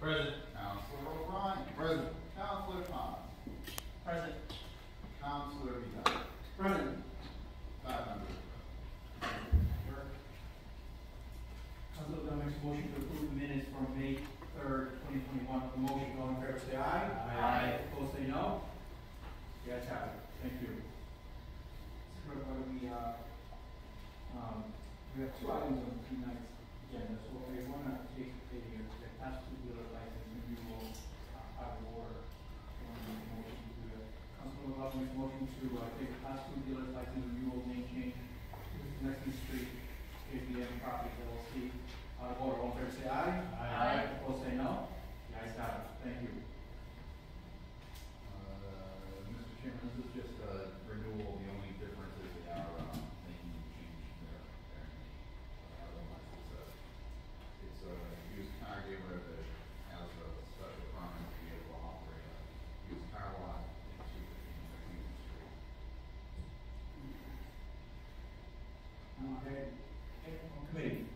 Present. Counselor O'Brien. Present. Counselor Thomas. Present. Counselor Vidal. Present. Five hundred. Council O'Donnell makes a motion to approve the minutes from May third, twenty twenty-one. The motion, all in favor, say aye. Aye. Opposed, say no. The ayes have it. Thank you. Mr. Clerk, why don't we, uh, um, we have two items on tonight's agenda, so we wanna take a, a class two dealer license renewal uh, out of order. Want to make a motion to do that. Councilman O'Donnell makes a motion to, uh, take a class two dealer license renewal name change to Connecting Street, KBM Properties LLC. Out of order, all in favor, say aye. Aye. Opposed, say no. The ayes have it. Thank you. Uh, Mr. Chairman, this is just a renewal, the only difference is they are, um, making a change in their, their name. Uh, Otherwise, it's a, it's a used car dealer that has a special permit to be able to operate a used car lot in two fifteen Union Street. Okay, okay, on committee.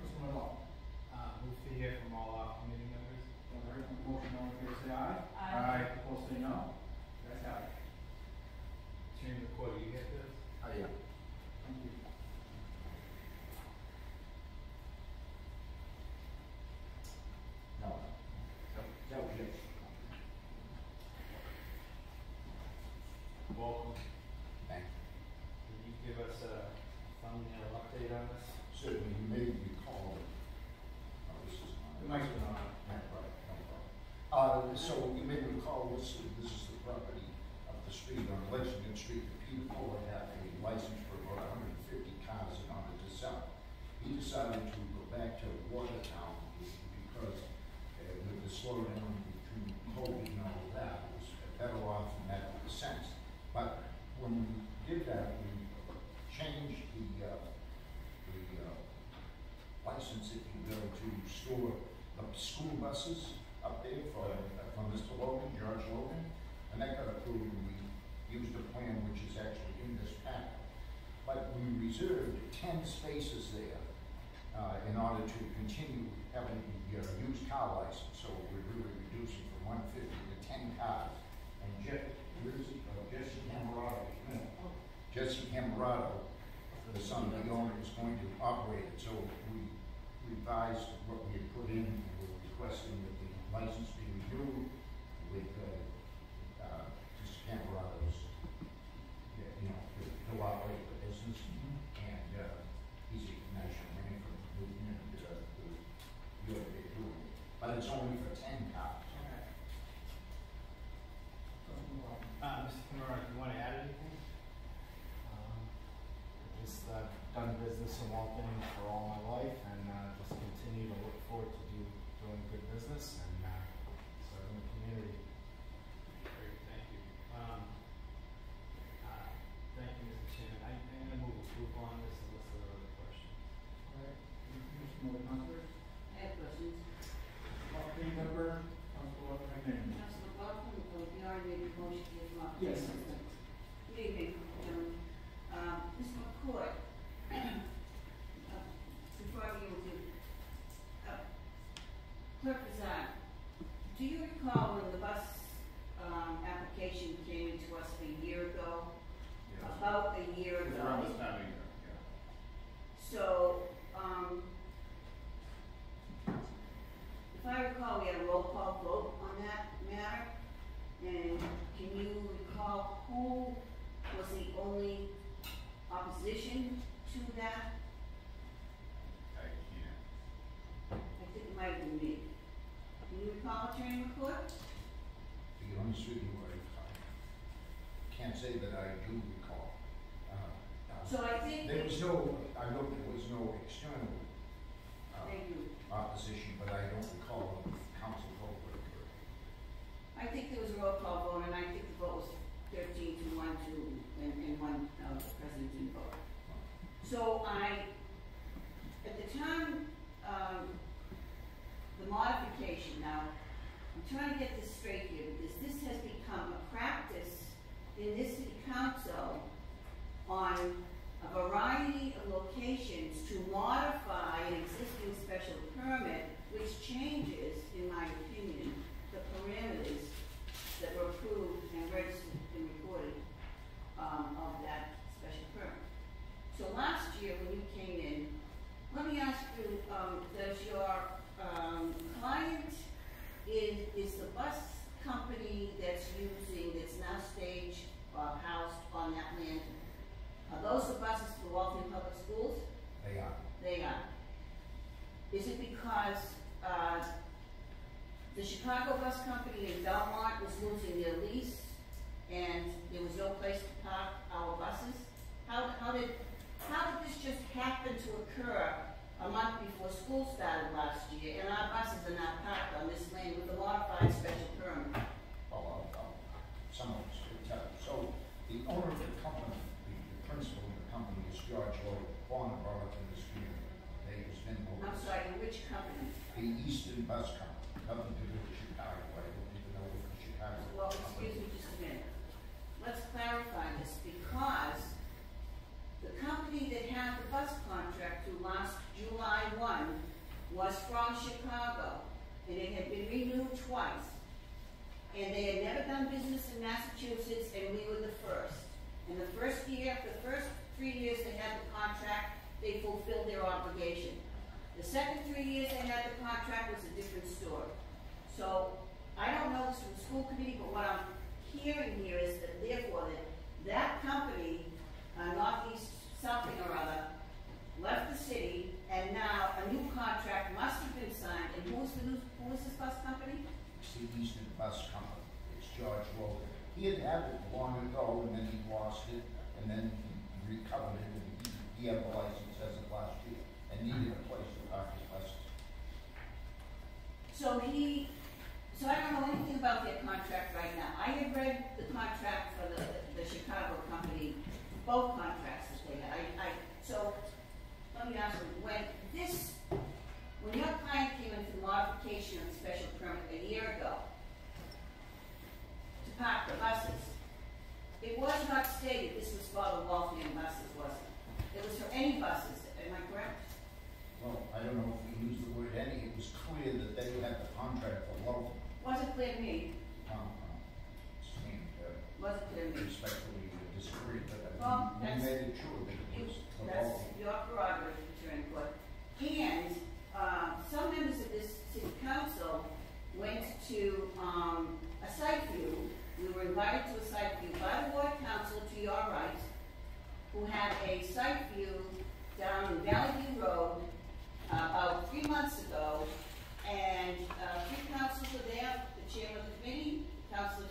Councilman Law. Uh, move to hear from all our committee members. All right, on the motion, all in favor, say aye. Aye. Opposed, say no. The ayes have it. Chairman Recorder, you get this? Oh, yeah. Thank you. No. That was it. Welcome. Thank you. Can you give us a thumbnail update on this? Certainly, you may recall, oh, this is not. The mic's been on. Yeah, right, no problem. Uh, so you may recall, this, this is the property up the street on Lexington Street, that Peter Fuller had a license for about hundred and fifty cars in order to sell. He decided to go back to Watertown because uh, with the slowdown between COVID and all of that, it was better off in that sense. But when we did that, we changed the, uh, the, uh, license, if you will, to store the school buses up there for, for Mr. Logan, George Logan. And that got approved, and we used a plan which is actually in this packet. But we reserved ten spaces there, uh, in order to continue having the, uh, used car license. So we're really reducing from one fifty to ten cars. And Jeff, where is uh, Jesse Camerado, Jesse Camerado, the son of the owner, is going to operate it. So we revised what we had put in, and we're requesting that the license be renewed with, uh, uh, Mr. Camerado's, you know, to to operate the business. And, uh, he's a national man from Newton, and, uh, the, they're doing it. But it's only for ten cars. Councilman Law. Uh, Mr. Kimura, do you wanna add anything? Um, Just uh, done business in Waltham for all my life and uh, just continue to look forward to do, doing good business and uh, serving the community. Great, thank you. Um, uh, thank you, Mr. Chairman. I, I'm gonna move approval on this unless there are other questions. All right, Mr. Moore, councilors. I have questions. Committee member, Councilor McMahon. Councilor Boston, you already made the motion to come up. Yes. Good evening, gentlemen. Um, Mr. McCoy, uh, before I begin with you, uh, Clerk Bazan, do you recall when the bus, um, application came into us a year ago? About a year It was ago? around this time of year, yeah. So, um, if I recall, we had a roll call vote on that matter. And can you recall who was the only opposition to that? I can't. I think it might have been me. Can you recall, Attorney McCoy? To be honest with you, I I can't say that I do recall. Uh, uh, So I think. There was no, I know there was no external uh, Thank you. opposition, but I So I, at the time, um, the modification, now, I'm trying to get this straight here, because this has become a practice in this city council on a variety of locations to modify an existing special permit, which changes, in my opinion, the parameters that were approved and registered and recorded um, of that special permit. So last Chicago Bus Company in Belmont was losing their lease, and there was no place to park our buses. How, how did, how did this just happen to occur a month before school started last year, and our buses are not parked on this lane with a modified special permit? Well, I'll, I'll, some of us could tell. So the owner of the company, the, the principal of the company is George Lloyd, born and brought up in this community. Been. I'm sorry, which company? The Eastern Bus Company, nothing to do with Chicago. I don't even know what the Chicago. Well, excuse me just a minute. Let's clarify this, because the company that had the bus contract through last July one was Chicago, and it had been renewed twice. And they had never done business in Massachusetts, and we were the first. And the first year, the first three years they had the contract, they fulfilled their obligation. The second three years they had the contract was a different story. So, I don't know this from the school committee, but what I'm hearing here is that therefore that, that company, uh, Northeast something or other, left the city, and now a new contract must have been signed, and who was the new, who was this bus company? It's the Eastern Bus Company. It's George Lloyd. He had had it long ago and then he lost it and then he recovered it and he, he had a license as of last year and needed a place to park his buses. So he, so I don't know anything about their contract right now. I had read the contract for the, the Chicago company, both contracts that they had. I, I, so, let me ask you, when this, when your client came in for modification of the special permit a year ago to park the buses, it was not stated this was for the Waltham buses, was it? It was for any buses, am I correct? Well, I don't know if we use the word any, it was clear that they had the contract for local. Wasn't clear to me, Um, um, seemed, uh, wasn't clear to me. respectfully disagree, but Well, we made it sure that That's your prerogative, Mr. Input. And, uh, some members of this city council went to, um, a site view. We were invited to a site view by the ward council to your right, who had a site view down in Valley View Road, uh, about three months ago. And, uh, three councils were there, the chairman of the committee, council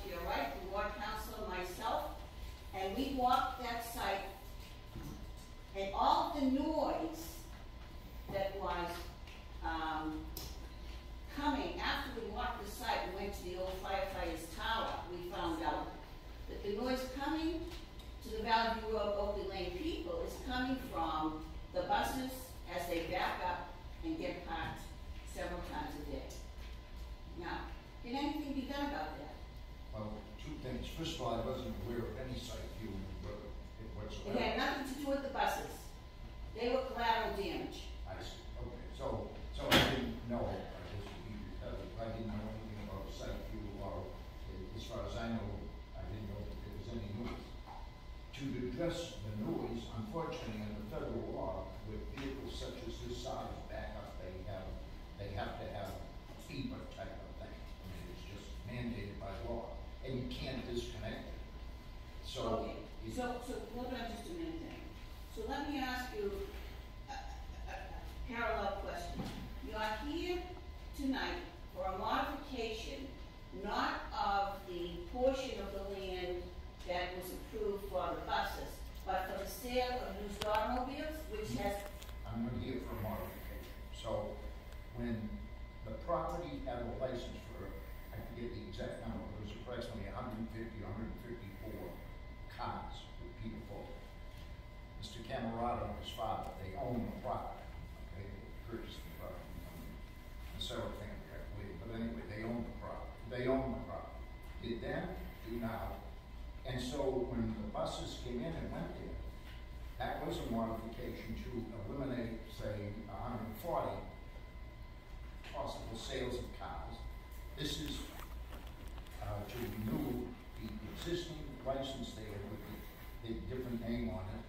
the, different name on it,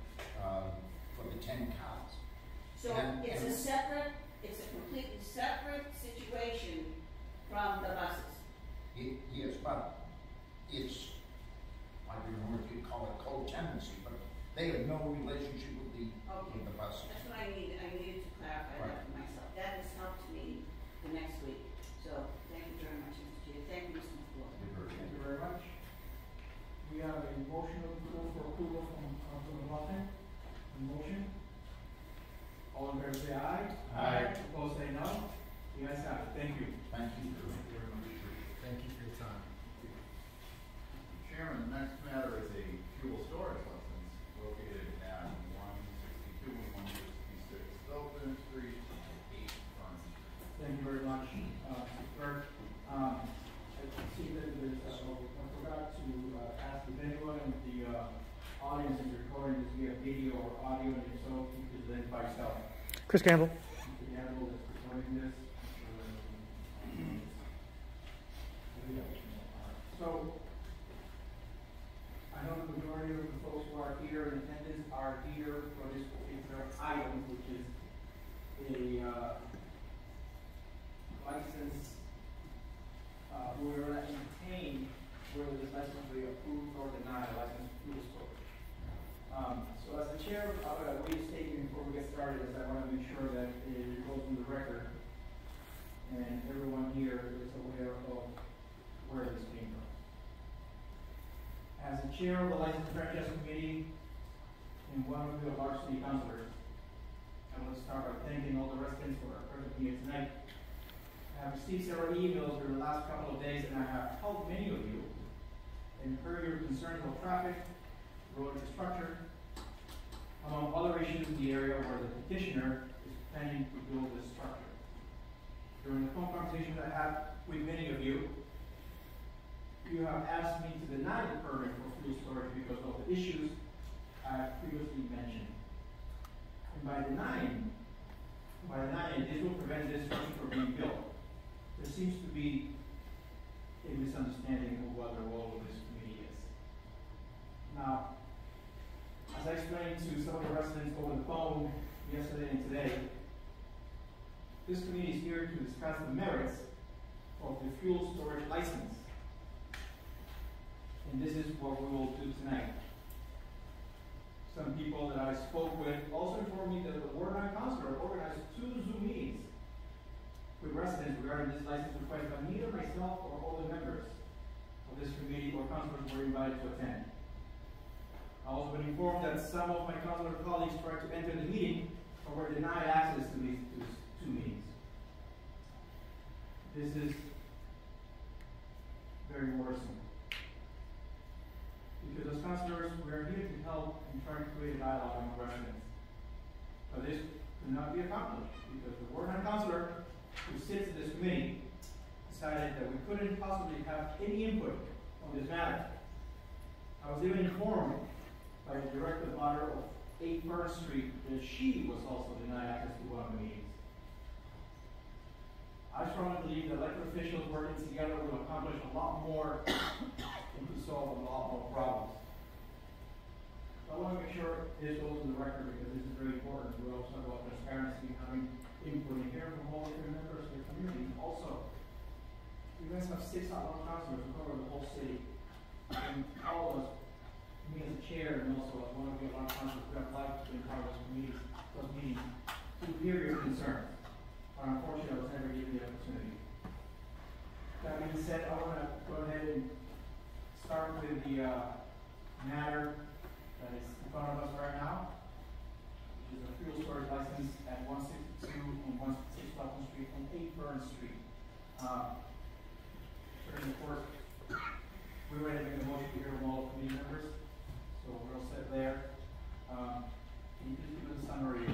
um, for the ten cows. so And- it's a separate, it's a completely separate situation from the buses. It, yes, but it's, I don't know if you'd call it co-tenancy, but they have no relationship with the, Okay. with the buses. That's what I need, I needed to clarify that for myself. That has helped me the next week. So, thank you very much, Mr. it. Thank you, Mr. McClure. You're very Thank you very much. We have a motion on the floor for approval from Councilman Blumpton. A motion. All in favor say aye. Aye. Opposed say no. The ayes have it. Thank you. Thank you. Thank you very much. Thank you for your time. Chairman, the next matter is a fuel storage license located at one sixty-two and one sixty-six Felton Street, eight Fern Street. Thank you very much, uh, Mr. Clerk. Um, I see that there's, uh, oh, I forgot to, uh, ask if anyone in the, uh, audience is recording this via video or audio, and if so, you could identify yourself. Chris Campbell. Mr. Gamble is recording this. So, I know the majority of the folks who are here in attendance are here for this particular item, which is a, uh, license, uh, we're gonna entertain whether this license will be approved or denied, license fuel storage. Um, so as the chair, I'm gonna read a statement before we get started, as I wanna make sure that it goes in the record. And everyone here is aware of where this came from. As the chair of the License and Franchise Committee and one of the large city councilors, I want to start by thanking all the residents who are present here tonight. I have received several emails over the last couple of days, and I have told many of you and heard your concerns about traffic, road infrastructure, among other issues in the area where the petitioner is planning to build this structure. During the phone conversations I had with many of you, you have asked me to deny the permit for fuel storage because of the issues I have previously mentioned. And by denying, by denying, this will prevent this structure from being built. There seems to be a misunderstanding of what the role of this committee is. Now, as I explained to some of the residents over the phone yesterday and today, this committee is here to discuss the merits of the fuel storage license. And this is what we will do tonight. Some people that I spoke with also informed me that the Ward Nine Councilor organized two Zoom meetings with residents regarding this license request, but neither myself or all the members of this committee or councilors were invited to attend. I also been informed that some of my councilor colleagues tried to enter the meeting, but were denied access to these two meetings. This is very worrisome. Because as councilors, we are here to help and try to create a dialogue among residents. But this could not be accomplished because the ward nine councilor who sits in this committee decided that we couldn't possibly have any input on this matter. I was even informed by the director of water of eight Fern Street that she was also denied access to one of the meetings. I strongly believe that elected officials working together will accomplish a lot more could solve a lot more problems. I want to make sure this goes in the record because this is very important. We also talk about transparency, having input and hearing from all different members of the community. Also, you guys have six at-large councilors who cover the whole city. And all of us, me as a chair and also as one of the at-large councilors, we have liked to of those meetings, those meetings, to hear your concerns. But unfortunately, I was never given the opportunity. That being said, I want to go ahead and start with the, uh, matter that is in front of us right now, which is a fuel storage license at one sixty-two and one sixty-six Felton Street and eight Fern Street. Uh, the course, we were ready to make a motion to hear from all committee members, so we're all set there. Um, can you please give us a summary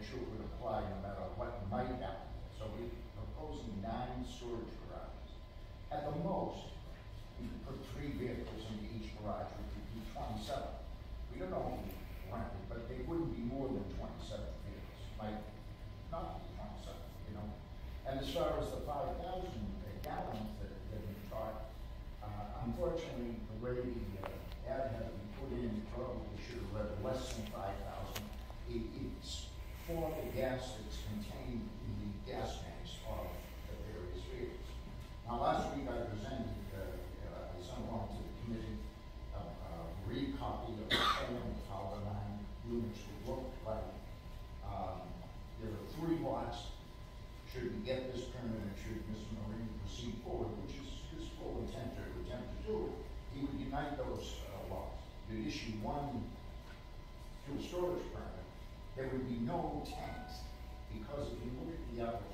make sure it would apply no matter what might happen. So we're proposing nine storage garages. At the most, we could put three vehicles into each garage, which would be 27. We don't know what we rent it, but they wouldn't be more than 27 vehicles. Might not be 27, you know. And as far as the 5,000 gallons that, we taught, uh, unfortunately, the way the uh, ad had been put in probably should have read less than for the gas that's contained in the gas tanks of the various vehicles. Now, last week I presented, uh, uh of them to the committee a, a recopy of the plan of how the nine units would look like. Um, there are three lots. Should we get this permit and should Mr. Marine proceed forward, which is his full intent to attempt to do it, he would unite those uh, lots. You'd issue one fuel storage there would be no tanks. Because if you look at the other.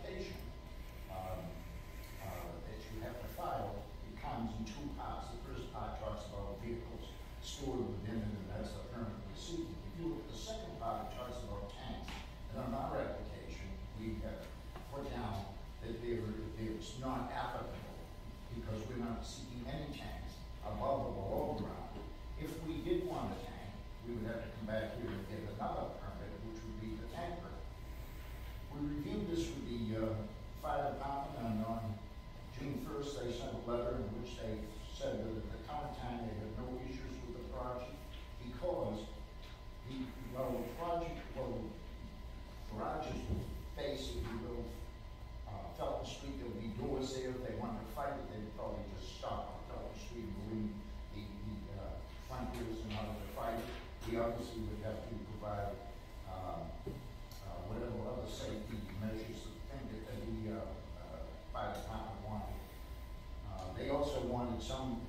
some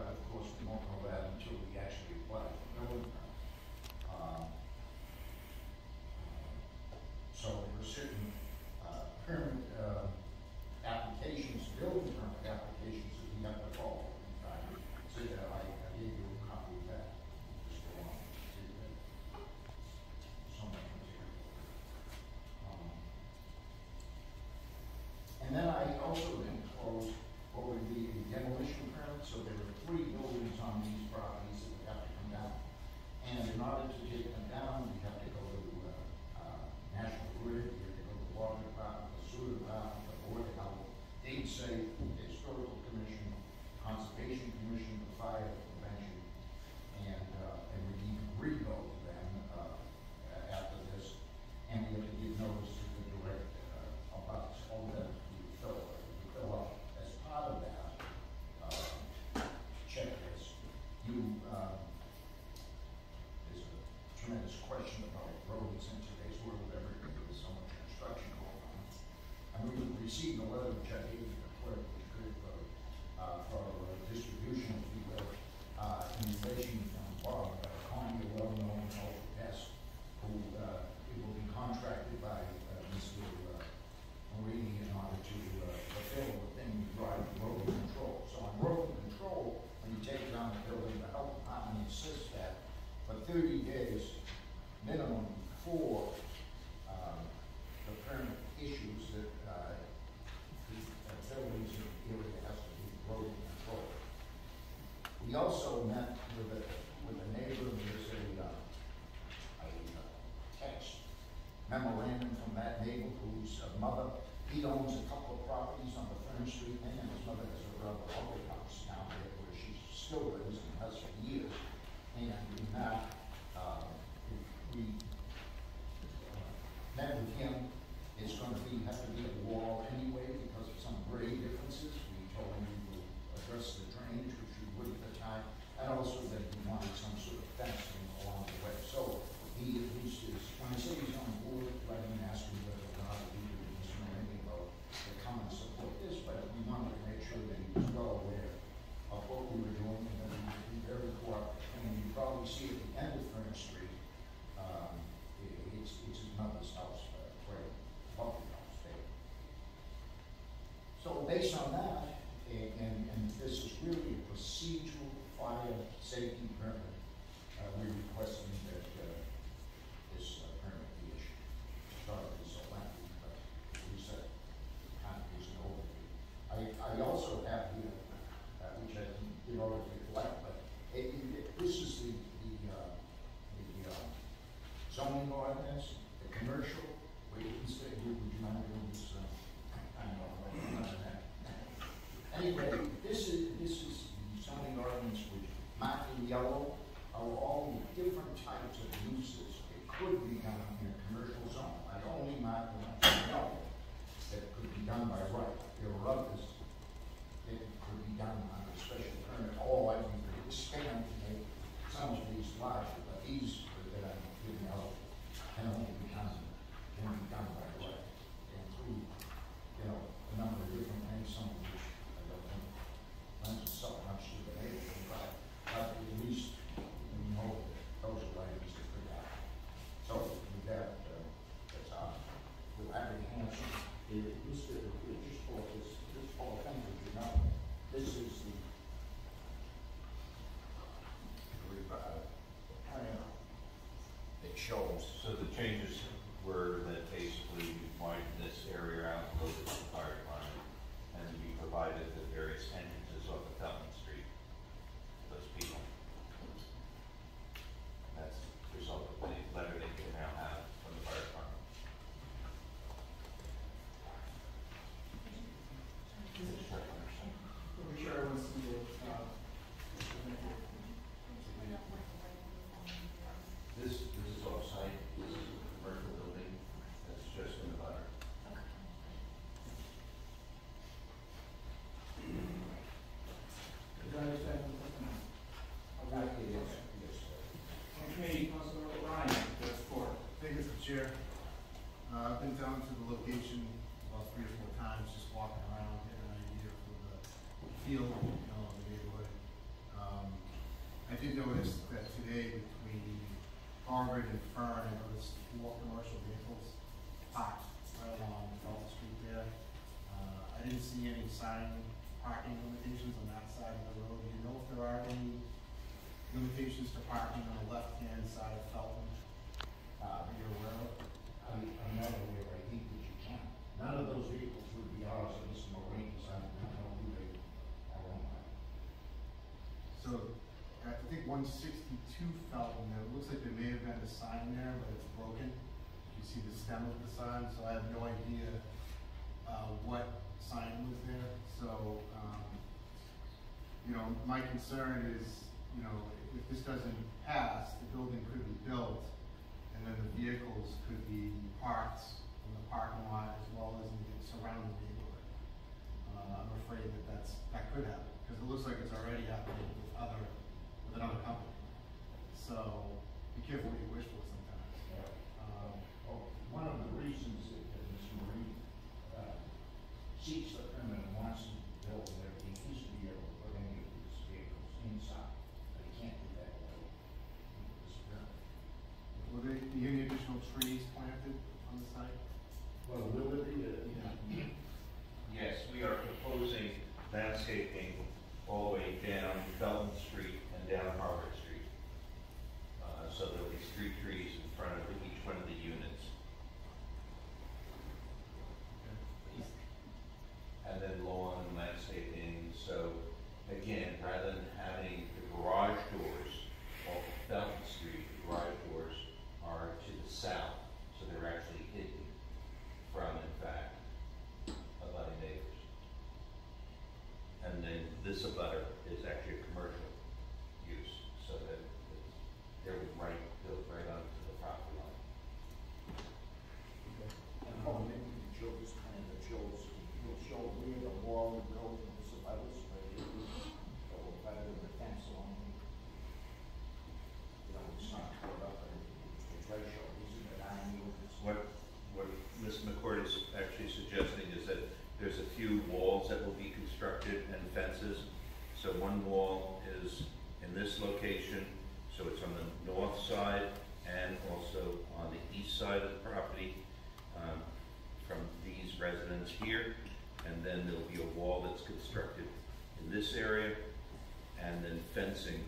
Ronaldo, question also met with a, with a neighbor, there's a, uh, a text memorandum from that neighbor whose uh, mother, he owns a couple of properties on the Fern Street thing, and his mother has a rather lovely house down there where she still lives and has for years. And we met, um, uh, we, we met with him, it's going to be, have to be a shows. So the changes were sign parking limitations on that side of the road. Do you know if there are any limitations to parking on the left-hand side of Felton? Uh, are you aware of? I'm, I'm not aware. I think that you can. None of those vehicles would be ours in this Marine side. I don't know who they are on that. So, I think 162 Felton, there looks like there may have been a sign there, but it's broken. You see the stem of the sign, so I have no idea uh, what sign was there. So, um, you know, my concern is, you know, if this doesn't pass, the building could be built and then the vehicles could be parked in the parking lot as well as in the surrounding neighborhood. Uh, I'm afraid that that's, that could happen because it looks like it's already happening with other, with another company. So be careful what you wish for. constructed in this area, and then fencing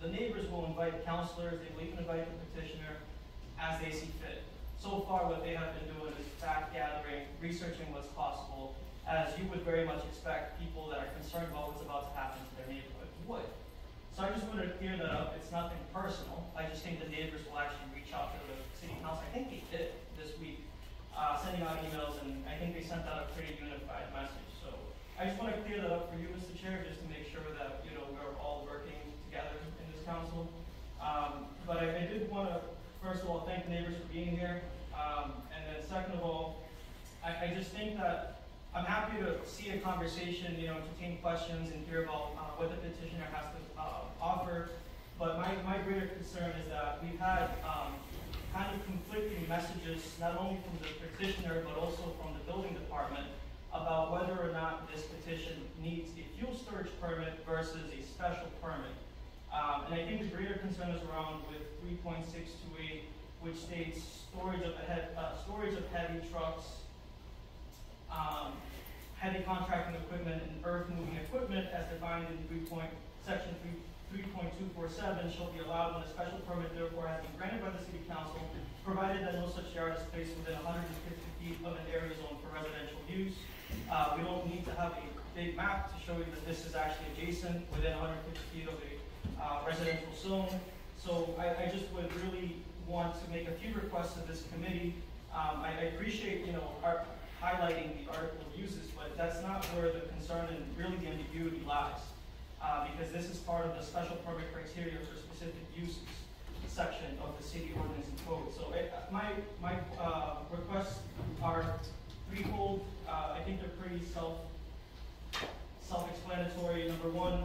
The neighbors will invite counselors, they will even invite the petitioner as they see fit. So far, what they have been doing is fact gathering, researching what's possible, as you would very much expect people that are concerned about what's about to happen to their neighborhood would. So I just wanted to clear that up. It's nothing personal. I just think the neighbors will actually reach out to the city council. I think they did this week, uh, sending out emails, and I think they sent out a pretty unified message. So I just want to clear that up for you, Mr. Chair, just to make sure that you know we're all working together council. Um, but I, I did want to, first of all, thank the neighbors for being here. Um, and then second of all, I, I, just think that I'm happy to see a conversation, you know, entertain questions and hear about uh, what the petitioner has to uh, offer. But my, my greater concern is that we've had um, kind of conflicting messages, not only from the petitioner, but also from the building department about whether or not this petition needs a fuel storage permit versus a special permit. Um, and I think the greater concern is around with 3.628, which states storage of, uh, storage of heavy trucks, um, heavy contracting equipment, and earth moving equipment as defined in 3. Section 3, 3.247 shall be allowed when a special permit therefore has been granted by the City Council, provided that no such yard is placed within 150 feet of an area zone for residential use. Uh, we don't need to have a big map to show you that this is actually adjacent within 150 feet of a uh, residential zone. So I, I just would really want to make a few requests to this committee. Um, I, I appreciate, you know, our highlighting the article uses, but that's not where the concern and really the ambiguity lies. Uh, because this is part of the special permit criteria for specific uses section of the city ordinance and code. So it, my, my, uh, requests are threefold, uh, I think they're pretty self, self-explanatory. Number one,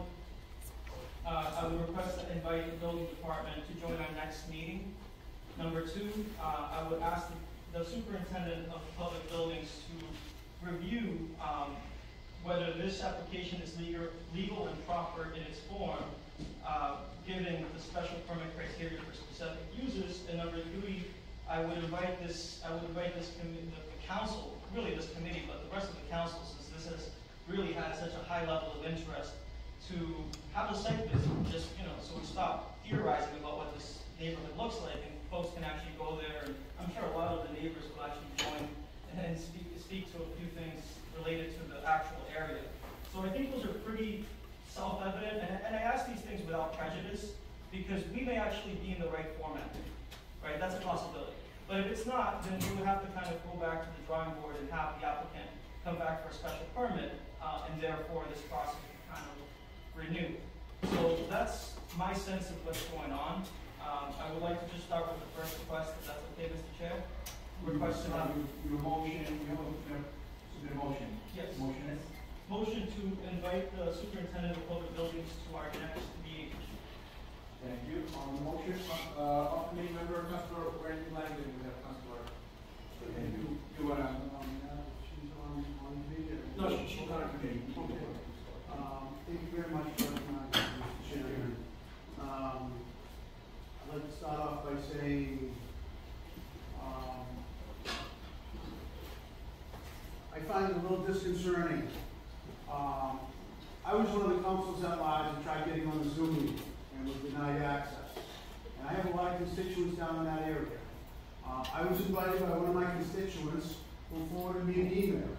uh, I would request to invite the building department to join our next meeting. Number two, uh, I would ask the the superintendent of public buildings to review, um, whether this application is legal, legal and proper in its form, uh, given the special permit criteria for specific uses. And number three, I would invite this, I would invite this committee, the council, really this committee, but the rest of the council, since this has really had such a high level of interest, to have a site visit, just, you know, so we stop theorizing about what this neighborhood looks like, and folks can actually go there, and I'm sure a lot of the neighbors will actually join and speak, speak to a few things related to the actual area. So I think those are pretty self-evident, and, and I ask these things without prejudice, because we may actually be in the right format, right? That's a possibility. But if it's not, then we would have to kind of go back to the drawing board and have the applicant come back for a special permit, uh, and therefore this process would kind of renew. So that's my sense of what's going on. Um, I would like to just start with the first request, if that's okay, Mr. Chair. Request to have, Your motion, you have a, a motion. yes, Motion. motion to invite the superintendent of public buildings to our next meeting. Thank you. On the motion, uh, off committee member, Councilor Randy Langdon, we have Councilor. And you, you wanna, um, She's on, on video. no, she- she's on our committee. Okay. Thank you very much for recognizing Mr. Chairman. Um, I'd like to start off by saying, um, I find it a little disconcerting. Um, I was one of the councils at large and tried getting on the Zoom meeting and was denied access. And I have a lot of constituents down in that area. Uh, I was invited by one of my constituents who forwarded me an email.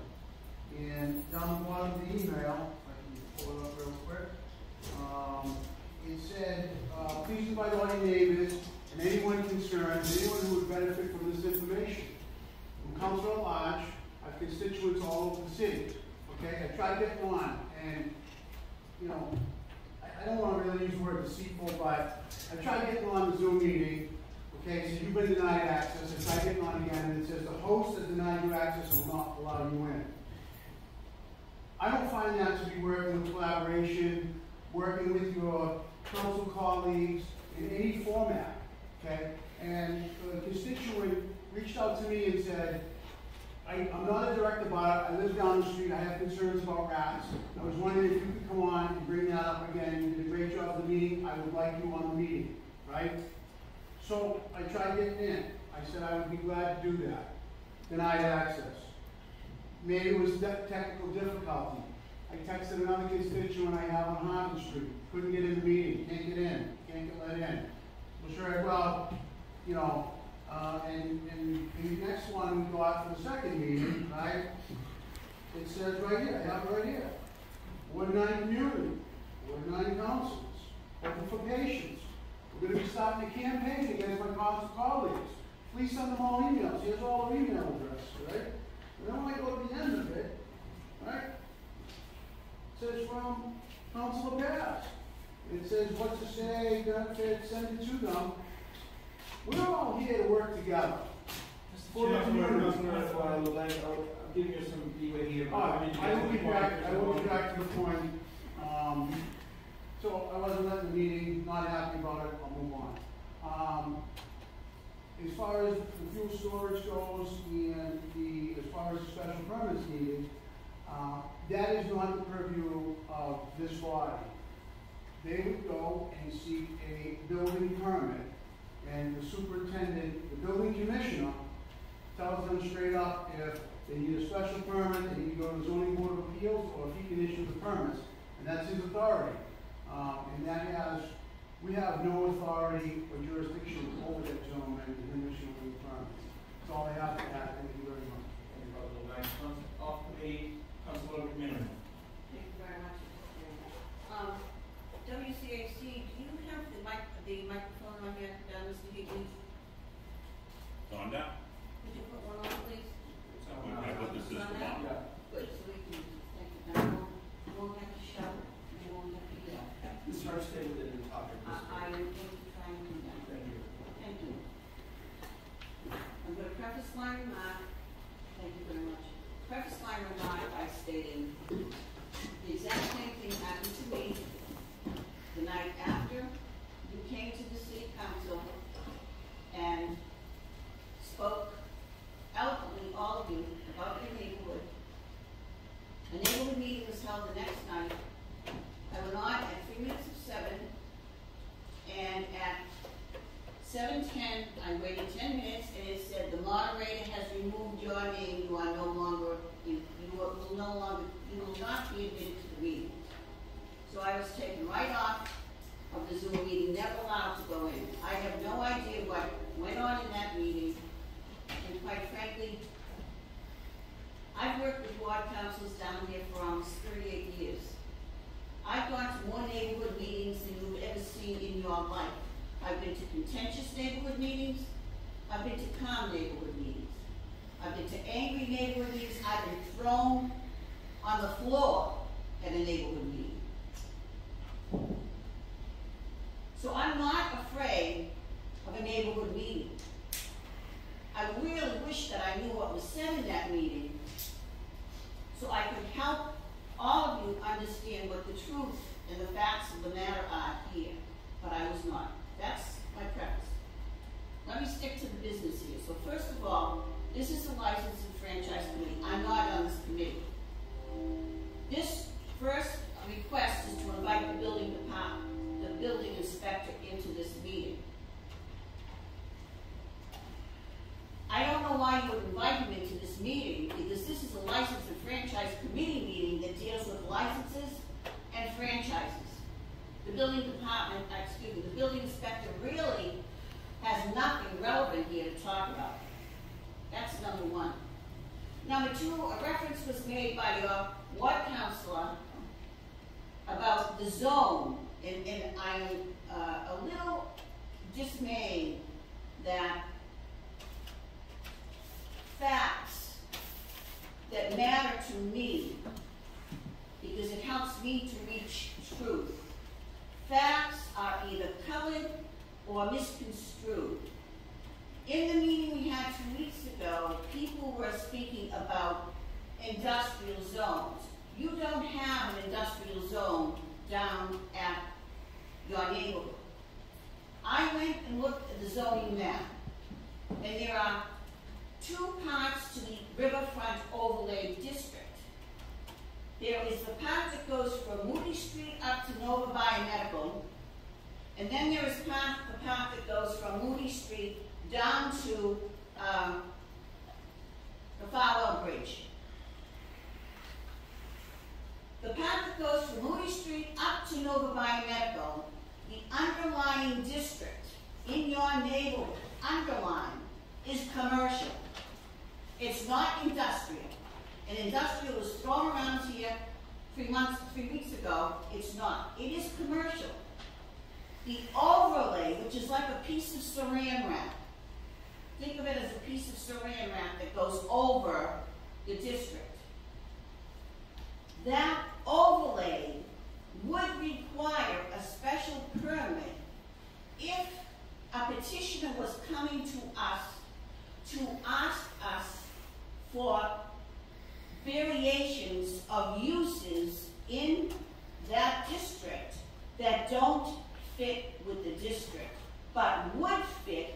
And down the bottom of the email, pull it up real quick, um, it said, uh, please invite all neighbors and anyone concerned, anyone who would benefit from this information. From council at large, I have constituents all over the city, okay? I tried getting on, and, you know, I, I don't wanna really use the word deceitful, but I tried getting on the Zoom meeting, okay, so you've been denied access, I tried getting on again, and it says the host has denied you access and will not allow you in. I don't find that to be working with collaboration, working with your council colleagues in any format, okay? And the constituent reached out to me and said, I, I'm not a direct about I live down the street, I have concerns about rats. I was wondering if you could come on and bring that up again, you did a great job of the meeting, I would like you on the meeting, right? So I tried getting in, I said I would be glad to do that, denied access. Maybe it was technical difficulty. I texted another constituent I have on Harvard Street, couldn't get in the meeting, can't get in, can't get let in. Well, sure, well, you know, uh, and, and the next one we got for the second meeting, right? It says right here, I have it right here. Ward nine community, Ward nine councils, open for patients. We're gonna be starting a campaign against my council colleagues. Please send them all emails, here's all the email addresses, right? And then when I go to the end of it, right? It says from Councilor Paz. It says what to say, benefits, send it to them. We're all here to work together. For the community. I'll, give you some leeway here. but All right, I will get back, I will get back to the point. Um, so I wasn't at the meeting, not happy about it, I'll move on. Um, as far as the fuel storage goes and the, as far as special permits needed, uh, that is not the purview of this body. They would go and seek a building permit, and the superintendent, the building commissioner, tells them straight up if they need a special permit, they need to go to the zoning board of appeals, or if he can issue the permits, and that's his authority. Um, and that has, we have no authority or jurisdiction over that zone and him issuing the permits. That's all I have to add, thank you very much. Thank you, Councilor Lang. Council, off committee, Councilor McMenimen. Thank you very much. Um, WCAC, do you have the mic, the microphone on here, uh, Mr. Higgins? On now? Could you put one on, please? So I put the system on. Yeah. Good, so we can, thank you, now, we won't, we won't have to shout, we won't have to yell. Ms. Hurst, stay within the topic. I, I am going to try and do that. Thank you. Thank you. I'm going to preface my remark, thank you very much. Preface my remark by stating the exact same thing happened to me the night after you came to the city council and spoke that matter to me, because it helps me to reach truth. Facts are either colored or misconstrued. In the meeting we had two weeks ago, people were speaking about industrial zones. You don't have an industrial zone down at your neighborhood. I went and looked at the zoning map, and there are two parts to the riverfront overlay district. There is the part that goes from Moody Street up to Nova Biomedical, and then there is part, the part that goes from Moody Street down to, um, the Farwell Bridge. The path that goes from Moody Street up to Nova Biomedical, the underlying district in your neighborhood, underlying, is commercial. It's not industrial. And industrial was thrown around here three months, three weeks ago. It's not. It is commercial. The overlay, which is like a piece of saran wrap, think of it as a piece of saran wrap that goes over the district. That overlay would require a special permit if a petitioner was coming to us to ask us for variations of uses in that district that don't fit with the district, but would fit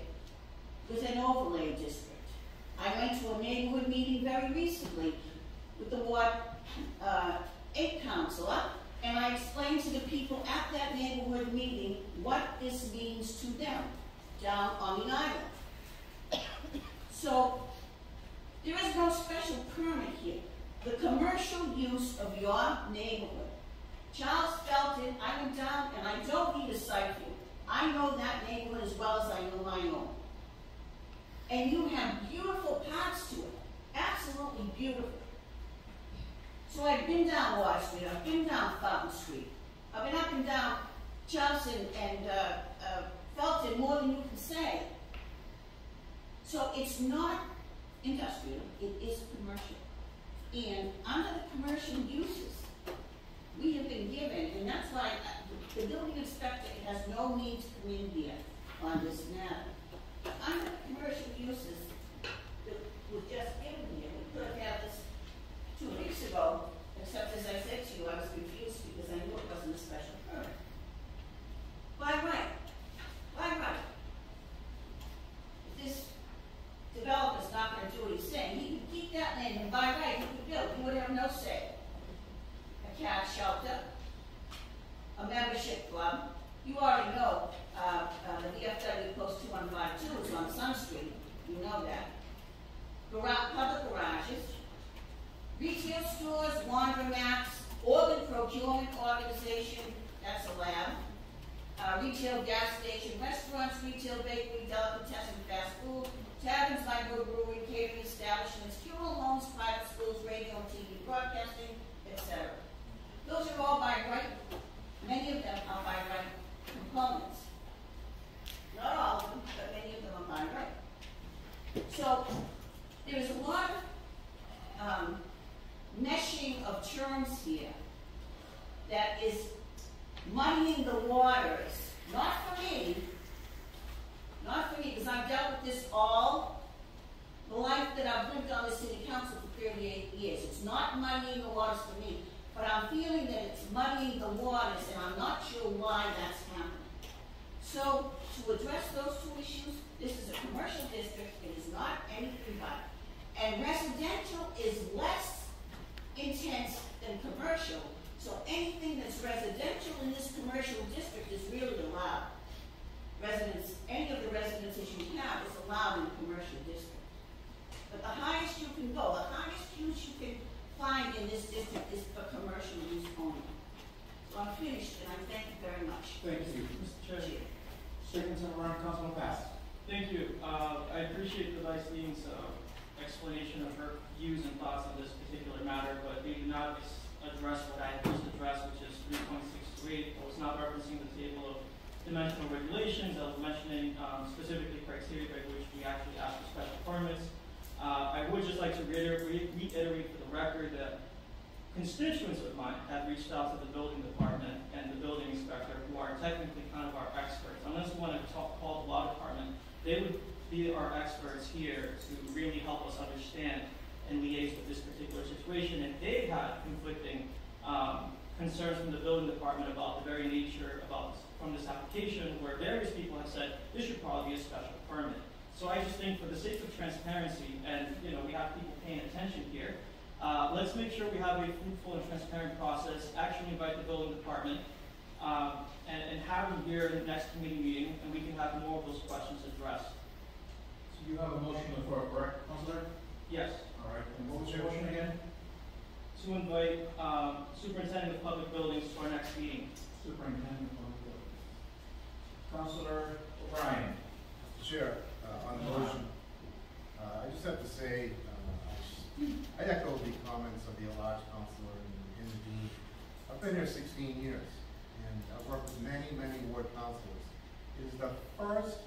with an overlay district. I went to a neighborhood meeting very recently with the Ward uh, 8 counselor, and I explained to the people at that neighborhood meeting what this means to them down on the island. So, there is no special permit here. The commercial use of your neighborhood Charles Felton, I went down and I don't need to cite you. I know that neighborhood as well as I know my own. And you have beautiful parts to it, absolutely beautiful. So I've been down Water Street, I've been down Fountain Street, I've been up and down Charleston and, uh, uh, Felton more than you can say. So it's not industrial, it is commercial. And under the commercial uses, we have been given, and that's why uh, the building inspector has no need to come in here on this matter. Under the commercial uses that was just given here, we could have had this two weeks ago, except as I said to you, I was confused because I knew it wasn't a special permit. By right, by right. This developer's not gonna do what he's saying, he can keep that land, and by right, he could build, he would have no say. A cat shelter, a membership club, you already know, uh, uh, the VFW post two one five two is on Sun Street, you know that. Garage, public garages, retail stores, laundromats, organ procurement organization, that's a lab. Uh, retail gas station, restaurants, retail bakery, delicatessen, fast food, taverns, microbrewery, catering establishments, funeral homes, private schools, radio TV broadcasting, etc. Those are all by right, many of them are by right components. Not all of them, but many of them are by right. So, there's a lot of, um, meshing of terms here that is muddying the waters, not for me, not for me, because I've dealt with this all the life that I've lived on the city council for thirty-eight years. It's not muddying the waters for me, but I'm feeling that it's muddying the waters, and I'm not sure why that's happening. So, to address those two issues, this is a commercial district, it is not anything but. And residential is less intense than commercial, so anything that's residential in this commercial district is really allowed. Residents, any of the residences you have is allowed in the commercial district. But the highest you can go, the highest use you can find in this district is for commercial use only. So I'm finished, and I thank you very much. Thank you. Mr. Chair. Statements on Ryan, Councilman Paz. Thank you. Uh, I appreciate the Vice Dean's, uh, explanation of her views and thoughts on this particular matter, but we did not address what I just addressed, which is three point six two eight. I was not referencing the table of dimensional regulations. I was mentioning, um, specifically criteria by which we actually ask for special permits. Uh, I would just like to reiterate, reiterate for the record that constituents of mine have reached out to the building department and the building inspector, who are technically kind of our experts. Unless we want to talk, call the law department, they would be our experts here to really help us understand and liaise with this particular situation. And they've had conflicting, um, concerns from the building department about the very nature about, from this application, where various people have said, this should probably be a special permit. So I just think for the sake of transparency, and, you know, we have people paying attention here, uh, let's make sure we have a fruitful and transparent process, actually invite the building department, um, and, and have them here in the next committee meeting, and we can have more of those questions addressed. So you have a motion on the floor, correct, Councilor? Yes, All right, and what was your motion again? To invite, um, superintendent of public buildings to our next meeting. Superintendent of Public Works. Councilor O'Brien. Chair, uh, on the motion, uh, I just have to say, uh, I s- I echo the comments of the at-large counselor and and the dean. I've been here sixteen years, and I've worked with many, many ward councilors. It is the first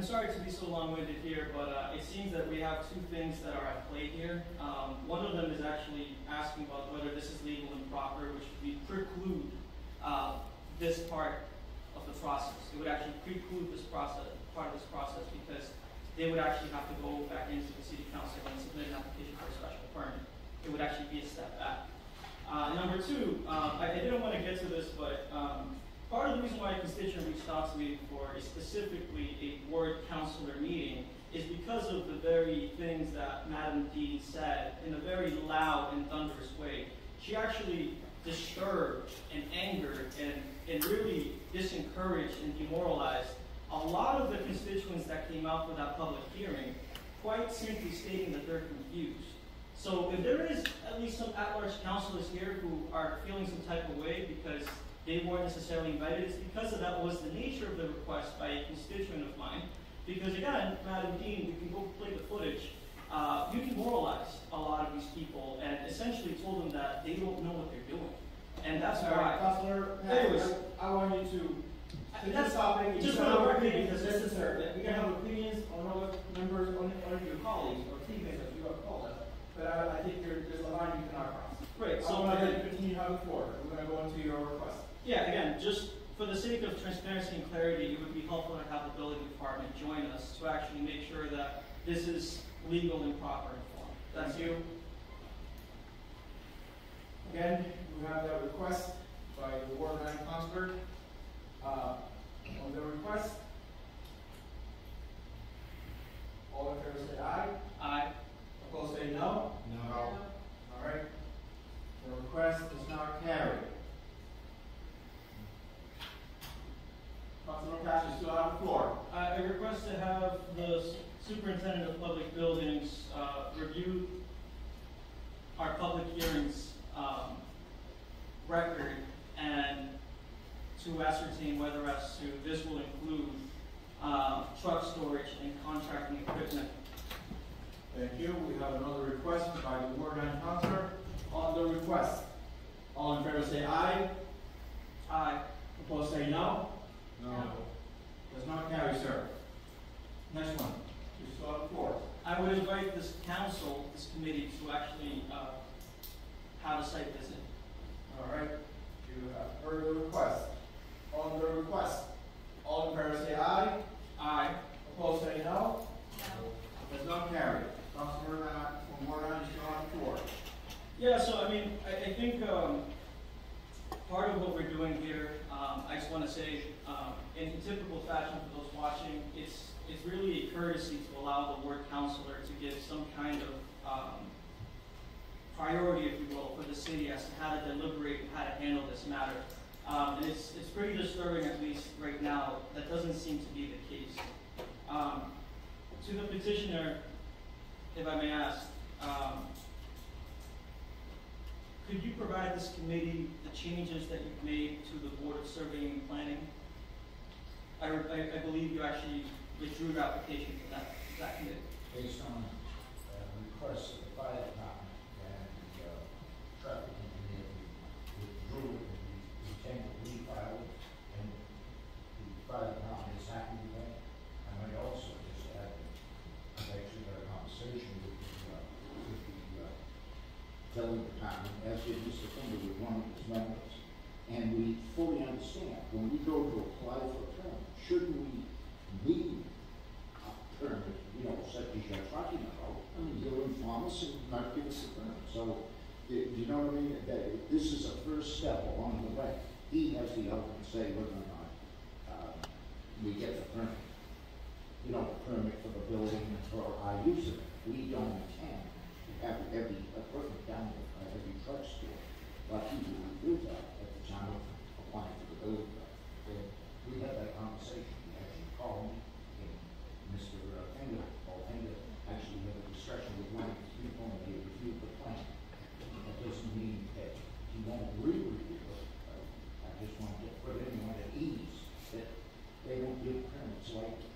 I'm sorry to be so long-winded here, but uh, it seems that we have two things that are at play here. Um, one of them is actually asking about whether this is legal and proper, which would preclude uh, this part of the process. It would actually preclude this process, part of this process because they would actually have to go back into the city council and submit an application for a special permit. It would actually be a step back. Uh, number two, um, I, I, didn't want to get to this, but um, part of the reason why a constituent reached out to me for a specifically a ward councilor meeting is because of the very things that Madam Dean said in a very loud and thunderous way. She actually disturbed and angered and, and really disencouraged and demoralized a lot of the constituents that came out for that public hearing, quite simply stating that they're confused. So if there is at least some at-large councilors here who are feeling some type of way because they weren't necessarily invited, it's because of that was the nature of the request by a constituent of mine. Because again, Madam Dean, we can go play the footage. Uh, you demoralized a lot of these people and essentially told them that they don't know what they're doing. And that's All right, why. Councilor, Anyways. I I want you to, to That's- this topic, you just the have record, opinions, because this is her, we can have opinions on other members, on, on your colleagues, or teammates, as you have called us. But I, I think there, there's a line you cannot cross. Great, So I want to continue having floor, we're gonna go into your request. Yeah, again, just for the sake of transparency and clarity, it would be helpful to have the building department join us to actually make sure that this is legal and proper and form. That's you. Again, we have that request by the Ward Nine Councilor. Uh, on the request, all in favor say aye, Aye. opposed say no. No. All right, the request is not carried. Have floor. I I request to have the superintendent of public buildings, uh, review our public hearings, um, record and to ascertain whether as to, this will include, uh, truck storage and contracting equipment. Thank you. We have another request by the Ward Nine Councilor. On the request, all in favor say aye, Aye. opposed say no. No. Does not carry, sir. Next one. You still have the floor. I would invite this council, this committee, to actually, uh, have a site visit. All right, you have heard the request. On the request, all in favor say aye, Aye. opposed say no. No. Does not carry. Councilor, uh, from Ward Nine, you still have the floor. Yeah, so I mean, I, I think, um, part of what we're doing here, um, I just wanna say, um, in typical fashion for those watching, it's, it's really a courtesy to allow the ward counselor to give some kind of, um, priority, if you will, for the city as to how to deliberate and how to handle this matter. Um, and it's, it's pretty disturbing, at least right now, that doesn't seem to be the case. Um, to the petitioner, if I may ask, um, could you provide this committee the changes that you've made to the Board of Surveying and Planning? I, I, I believe you actually withdrew your application for that, that committee. based on uh, requests of the fire department and uh, traffic engineer, we withdrew it and we intend to refile it, and the fire department is happy with that. I might also just actually had a conversation with the, uh, with the, uh, department, as did Mr. Finger with one of his members. And we fully understand, when we go to apply for a permit, shouldn't we need a permit, you know, such as you're talking about, I mean, you'll inform us and not give us a permit. So, do you know what I mean? That this is a first step along the way. He has the ultimate say whether or not, uh, we get the permit. You know, permit for the building or our use of it. We don't intend to have every equipment down there, every truck store. But people who do that at the time of applying for the building. And we had that conversation. He actually called me and Mr. Finger, Paul Finger, actually had a discussion with one of his people and they reviewed the plan. That doesn't mean that he won't agree with you, but uh, I just want to put everyone at ease that they don't give permits lightly.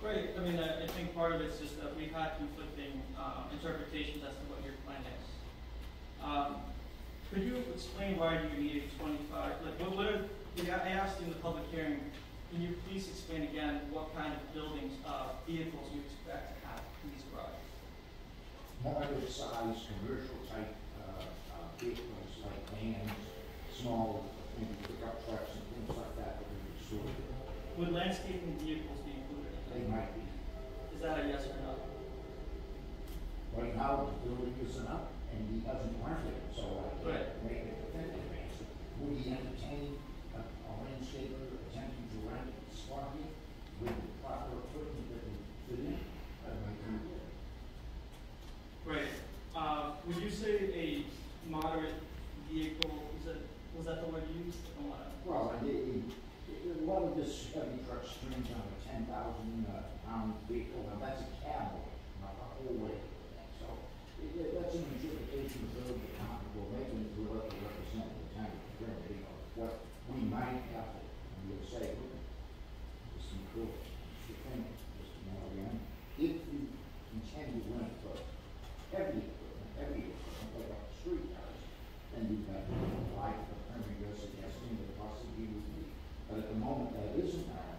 Right, I mean, I, I think part of it's just that we've had conflicting, uh, interpretations as to what your plan is. Um, could you explain why you needed twenty-five, like, what, what are, I asked you in the public hearing, can you please explain again what kind of buildings, uh, vehicles you expect to have in these garages? moderate size, commercial type, uh, uh, vehicles like vans, small, maybe pickup trucks and things like that that we would store. Would landscaping vehicles be included They might be, Is that a yes or no? right now, the building isn't up and he hasn't rented it, so I Right. can't make a definitive answer. Would he entertain a, a landscaper attempting to rent a spot here with the proper equipment that would fit in? That might be good. Right. Uh, would you say a moderate vehicle, is it, was that the word you used? I don't wanna. Well, it, it, a lot of this heavy truck strings on ten thousand uh, pound vehicle, now that's a cab, not a whole weight. So, it, it- that's an interpretation of the comparable, making it to what to represent the town of you what we might have to, and you'll say, this is cool, the just, you know, again, if you intend to rent for heavy equipment, heavy equipment, like a street cars, then you've got to apply for the permit. You're suggesting that possibly would be. But at the moment, that isn't our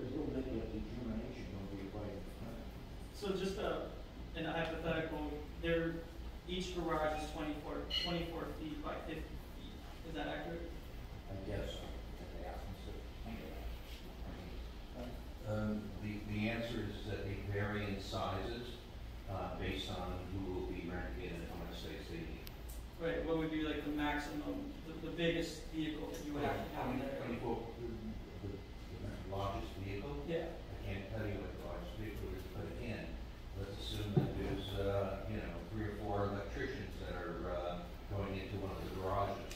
intent, but he'll make a determination when we apply for. So just a, in a hypothetical, there, each garage is 24 24 feet by fifty feet. Is that accurate? I guess, that they ask us to think of that. I mean, Um, the, the answer is that they vary in sizes, uh, based on who will be renting it and how much space they need. Right, what would be like the maximum, the, the biggest vehicle that you would have to have in there? Twenty-four, the, the largest vehicle? Yeah, I can't tell you what the largest vehicle is, but again, let's assume that there's, uh, you know, three or four electricians that are, uh, going into one of the garages.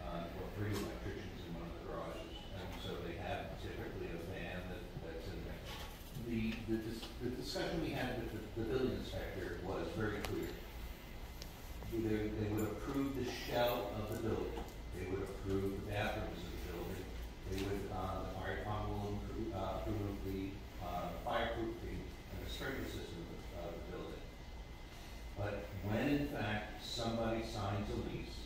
Uh, or three electricians in one of the garages, and so they have typically a van that, that's in there. The, the, dis- the discussion we had with the, the building inspector was very clear. They, they would approve the shell of the building, they would approve the bathrooms of the building, they would, uh, the fire department will approve, uh, approve the, uh, fireproofing and the sprinkler system of the, of the building. But when in fact somebody signs a lease,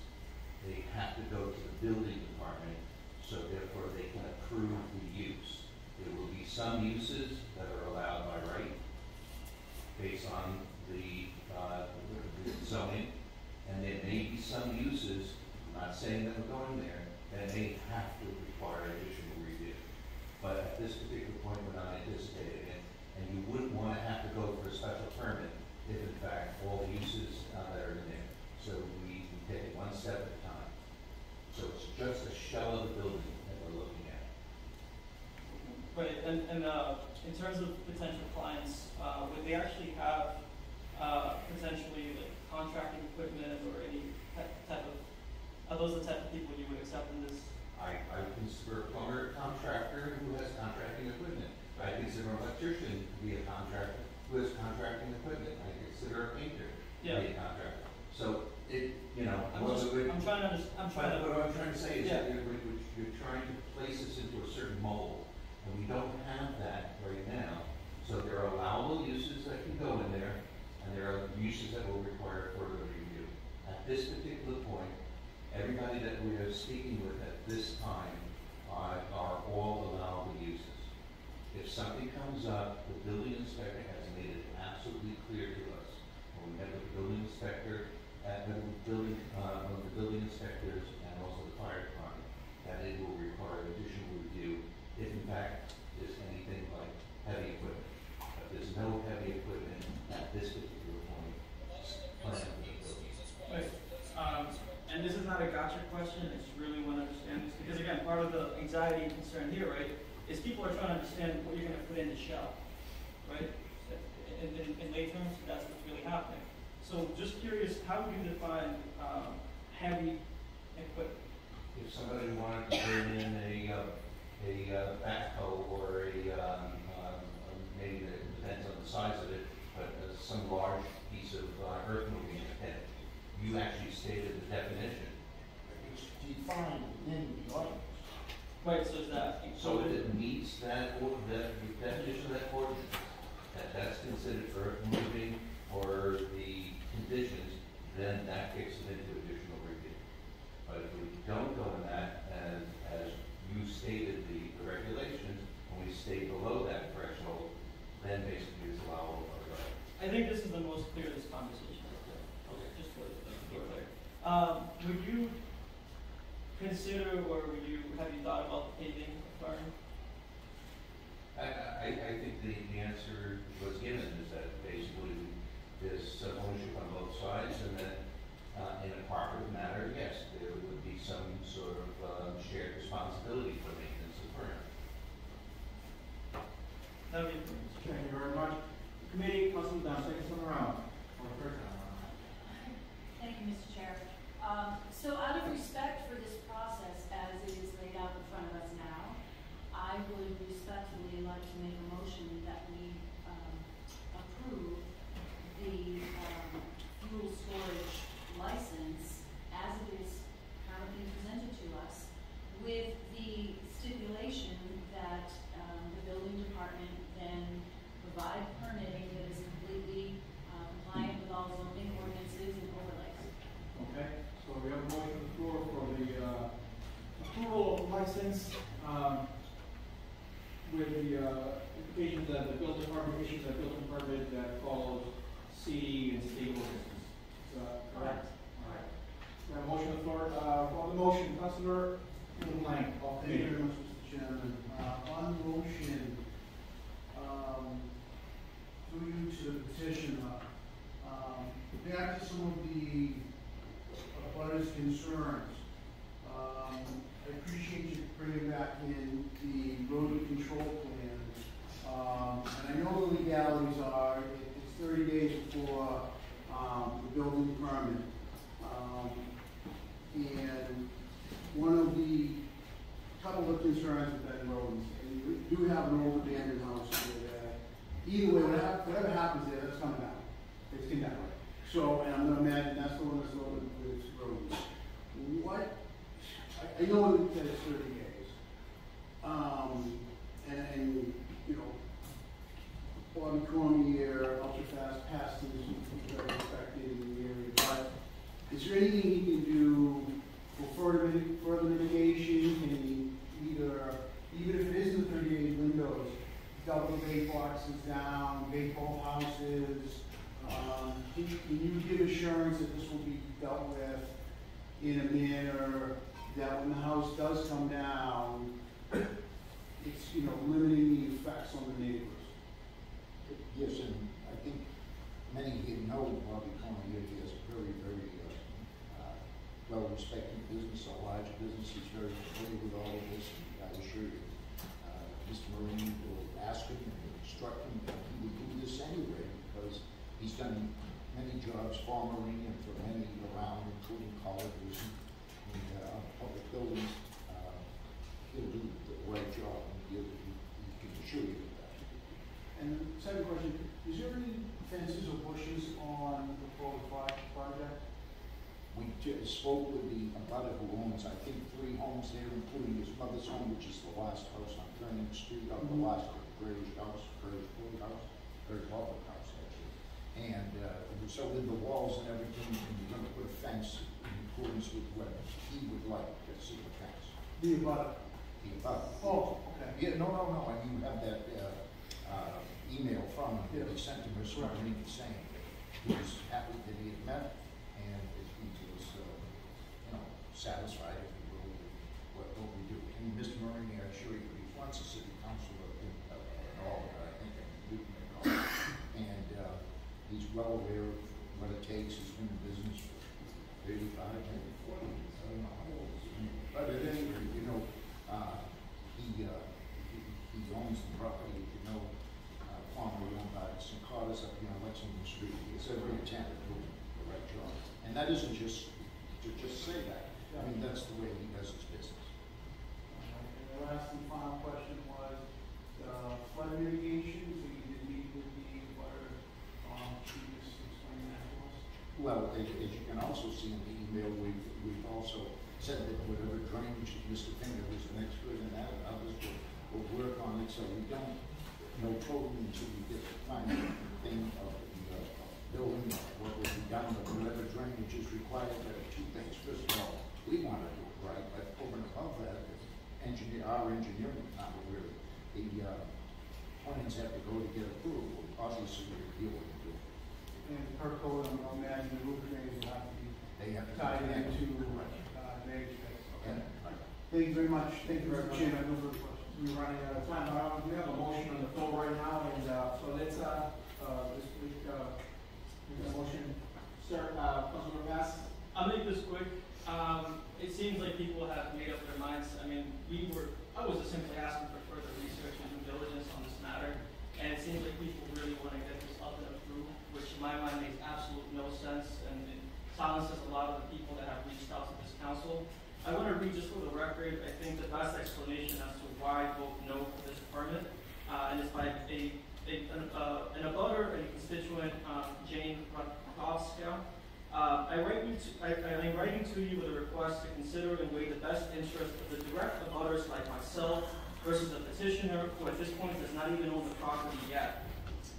they have to go to the building department, so therefore they can approve the use. There will be some uses that are allowed by right, based on the, uh, zoning, and there may be some uses, I'm not saying that we're going there, that may have to require additional review. But at this particular point, we're not anticipating it, and you wouldn't wanna have to go for a special permit if in fact all the uses uh, that are in there. So we we take it one step at a time. So it's just a shell of the building that we're looking at. Right, and, and, uh, in terms of potential clients, uh, would they actually have, uh, potentially like contracting equipment or any type, of, are those the type of people you would accept in this? I, I would consider a plumber a contractor who has contracting equipment. I consider an electrician to be a contractor who has contracting equipment. I consider a painter to be a contractor. So it, you know, I'm just, we- I'm trying to, I'm trying But to. what I'm trying to say is that Yeah. you're, you're, you're trying to place us into a certain mold, and we don't have that right now. So there are allowable uses that can go in there, and there are uses that will require further review. At this particular point, everybody that we are speaking with at this time are, are all allowable uses. If something comes up, the building inspector has made it absolutely clear to us, when we with the building inspector, at the building, uh, the building inspectors and also the fire department, that it will require additional if in fact there's anything like heavy equipment. But there's no heavy equipment at this particular point planned for the building. Right, um, and this is not a gotcha question, I just really wanna understand this, because again, part of the anxiety and concern here, right, is people are trying to understand what you're gonna put in the shell, right? In, in, in lay terms, that's what's really happening. So just curious, how would you define, um, heavy equipment? If somebody wanted to bring in a, uh, a uh, backhoe or a, um, um, um, maybe it depends on the size of it, but uh, some large piece of uh, earth moving ahead, you actually stated the definition. It's defined within the ordinance. Right, so is that So if it meets that, or, that, the definition of that ordinance, that that's considered earth moving or the conditions, then that kicks it into additional review. But if we don't go in that, as, as you stated the regulations, and we stay below that threshold, then basically it's allowable or not. I think this is the most clear this conversation. Okay. Just for be clear. Um, would you consider or would you have you thought about paving I think, three homes there, including his mother's home, which is the last house on Turning Street, or the Mhm. last Grayish house, Grayish Blue house, very public house, actually. And, uh, so with the walls and everything, and we're gonna put a fence in accordance with what he would like to see the fence. The abutter. The abutter. Oh, okay. Yeah, no, no, no, I mean, you have that, uh, uh, email from him, that he sent to Mr. Right. Saying that he was happy that he had met, and that he was, uh, you know, satisfied, if you will, with what, what we do. And Mr. Murray, I assure you, he's once a city councilor in, uh, all, I think, in Newton and all. And, uh, he's well aware of what it takes, he's been in business for thirty-five, maybe forty, I don't know how old he is. But at any rate, you know, uh, he, uh, he, he owns the property, you know, uh, formerly owned by St. Carter's up here on Lexington Street. He every intent of doing the right job. And that isn't just, to just say that. I mean, that's the way he does his business. And the last and final question was, uh, flood mitigation, so you did meet with the abutter, um, can you explain that to us? Well, as, as you can also see in the email, we've, we've also said that whatever drainage, Mr. Finger was an expert in that, others will, will work on it, so we don't know totally until we get the final thing of the, uh, building, what will be done, but whatever drainage is required, there are two things. First of all, we want to do it right, but over and above that, engineer, our engineering, not really, the uh, plans have to go to get approval, obviously we deal with it. And per code, I'm the roof drains will have to be They have to. tied into, uh, drainage space. Okay. Thank you very much, thank you very much, Chairman, No further questions. We're running out of time, Uh, we have a motion on the floor right now, and, uh, so let's, uh, uh, just, uh, make a motion. Sir, uh, Councilor Paz? I'll make this quick. Um, it seems like people have made up their minds. I mean, we were, I was simply asking for further research and due diligence on this matter. And it seems like people really want to get this up and approved, which in my mind makes absolute no sense and it silences a lot of the people that have reached out to this council. I want to read just for the record, I think the best explanation as to why I vote no for this permit, uh, and it's by a, a, an, uh, an abutter and a constituent, um, Jane Rakowska. Uh, I write you to, I, I am writing to you with a request to consider and weigh the best interest of the direct abutters like myself versus the petitioner, who at this point does not even own the property yet.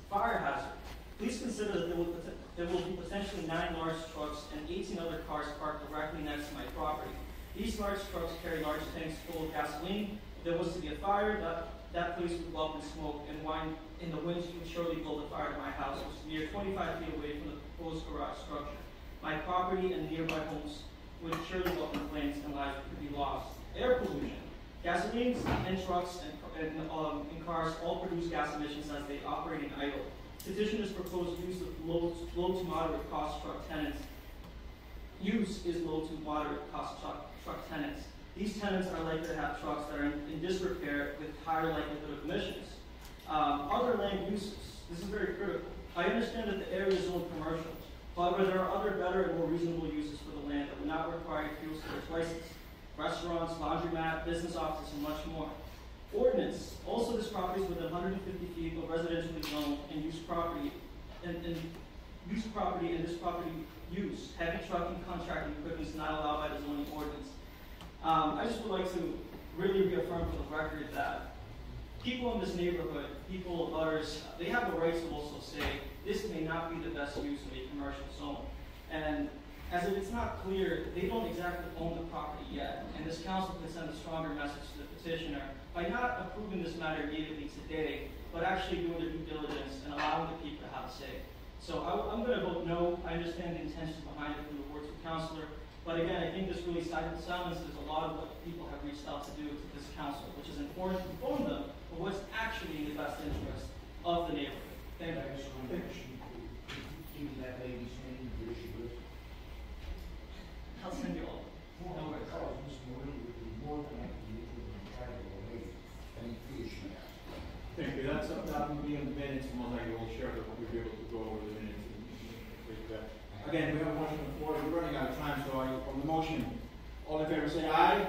Fire hazard. Please consider that there will, there will be potentially nine large trucks and eighteen other cars parked directly next to my property. These large trucks carry large tanks full of gasoline. If there was to be a fire, that, that place would in smoke and wind in the winds would surely blow the fire to my house, which is near twenty-five feet away from the proposed garage structure. My property and nearby homes would surely in flames and lives could be lost. Air pollution. Gasolines and trucks and, and, um, and cars all produce gas emissions as they operate in idle. Petitioners propose use of low, low to moderate cost truck tenants. Use is low to moderate cost truck, truck tenants. These tenants are likely to have trucks that are in, in disrepair with higher likelihood of emissions. Um, other land uses. This is very critical. I understand that the area is zoned commercial. However, there are other better and more reasonable uses for the land that would not require fuel storage license. Restaurants, laundromat, business offices, and much more. Ordinance, also this property is within hundred and fifty feet of residentially zoned and use property, and, and use property and this property use, heavy trucking, contracting equipment is not allowed by the zoning ordinance. Um, I just would like to really reaffirm for the record that people in this neighborhood, people, of others, they have the right to also say, this may not be the best use of a commercial zone. And as if it's not clear, they don't exactly own the property yet, and this council can send a stronger message to the petitioner by not approving this matter immediately today, but actually doing their due diligence and allowing the people to have a say. So I, am gonna vote no, I understand the intentions behind it from the words of counselor, but again, I think this really sil- silences a lot of what people have reached out to do to this council, which is important to inform them of what's actually in the best interest of the neighborhood. Thank you. I just want to mention, give me that lady's name, where she lives. I'll send you all. No, I called Miss Marie would be more than happy to meet with and try to relate any fears she has. Thank you, that's, that will be in the minutes, most we'll share that, we'll be able to go over the minutes and, and break that. Again, we have a motion on the floor, we're running out of time, so I, on the motion, all in favor say aye.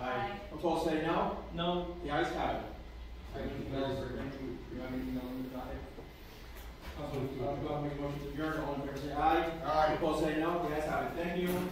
Aye. Opposed say no. No, The ayes have it. Thank you very much. You have anything else to add? A motion to adjourn, all in favor say aye. Aye. Opposed say no, the ayes have it, thank you.